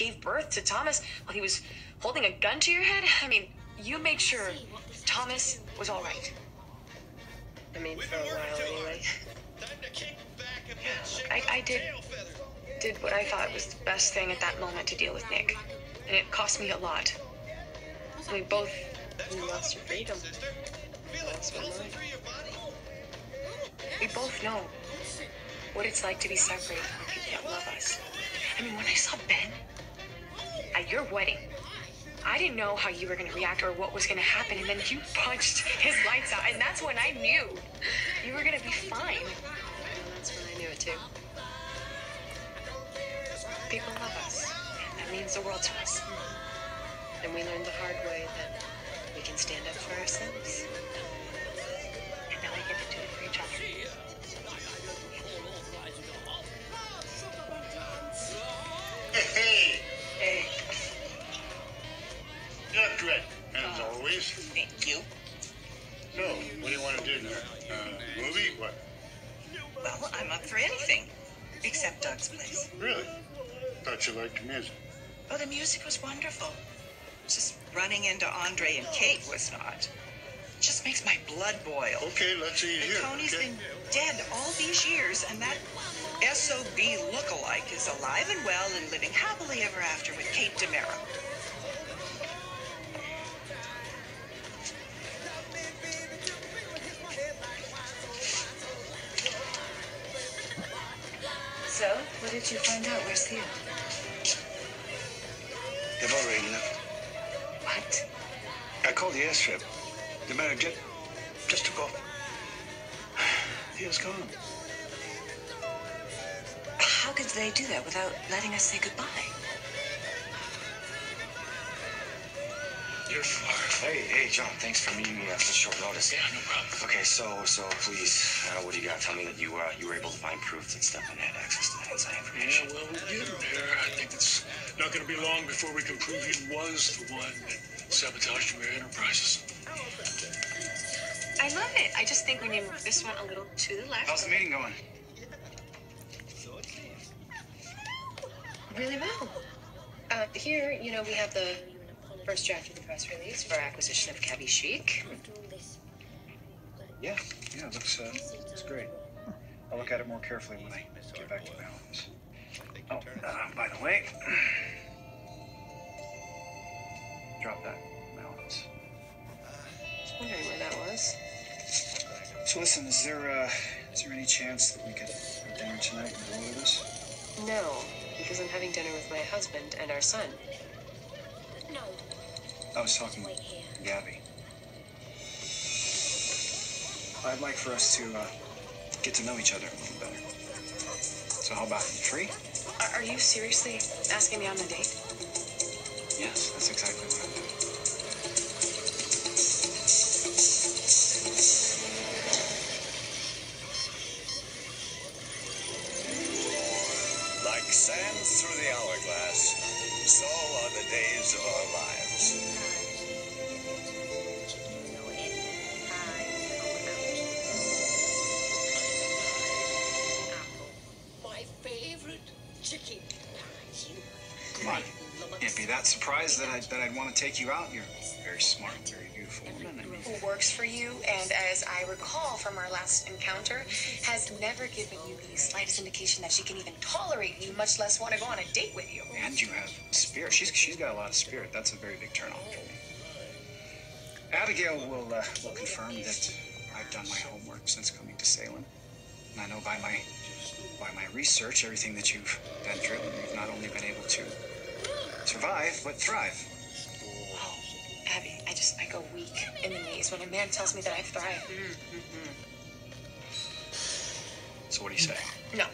gave birth to Thomas while he was holding a gun to your head? I mean, you made sure Thomas was all right. I mean, for a while anyway. Look, I, I did did what I thought was the best thing at that moment to deal with Nick, and it cost me a lot. We both You lost your freedom. That's what we both know what it's like to be separated from people that love us. I mean, when I saw Ben at your wedding, I didn't know how you were going to react or what was going to happen, and then you punched his lights out, and that's when I knew you were going to be fine. And that's when I knew it too. People love us. That means the world to us. Mm-hmm. And we learned the hard way that we can stand up for ourselves. And now we get to do it for each other. You. So, what do you want to do now? Uh, movie? What? Well, I'm up for anything except Doug's place. Really? Thought you liked the music. Oh, the music was wonderful. Just running into Andre and Kate was not. It Just makes my blood boil. Okay, let's see here. Tony's okay? been dead all these years, and that SOB lookalike is alive and well and living happily ever after with Kate DiMera. So what did you find out? Where's Theo? They've already left. What? I called the airstrip. The DiMera jet just took off. Theo's gone. How could they do that without letting us say goodbye? You're far. Hey, hey, John. Thanks for meeting me at such short notice. Yeah, no problem. Okay, so, so please, uh, what do you got? Tell me that you, uh, you were able to find proof that Stefan had access to that inside Yeah, information. well, we're getting there. I think it's not going to be long before we can prove he was the one that sabotaged your enterprises. I love it. I just think we need to move this one a little to the left. How's the meeting going? Really well. Uh, here, you know, we have the first draft of the press release for acquisition of Gabi Chic. Yeah, yeah, it looks, uh, looks great. I'll look at it more carefully when I get back to my office. Oh, uh, by the way, drop that in my office. Wondering where that was. So listen, is there, uh, is there any chance that we could have dinner tonight and go over this? No, because I'm having dinner with my husband and our son. I was talking to Gabi. I'd like for us to, uh, get to know each other a little better. So how about you free? Are, are you seriously asking me on a date? Yes, that's exactly what I'm doing. Like sands through the hourglass, so are the days of our lives. Come on. Can't be that surprised that, I, that I'd want to take you out. You're very smart, very beautiful woman. I mean, Who works for you, and as I recall from our last encounter, has never given you the slightest indication that she can even tolerate you, much less want to go on a date with you. and you have spirit. She's, she's got a lot of spirit. That's a very big turn on for me. Abigail will, uh, will confirm that I've done my homework since coming to Salem. And I know by my by my research, everything that you've been through, you've not only been able to survive, but thrive. Oh, Abby, I just, I go weak in the knees when a man tells me that I thrive. So what do you say? No.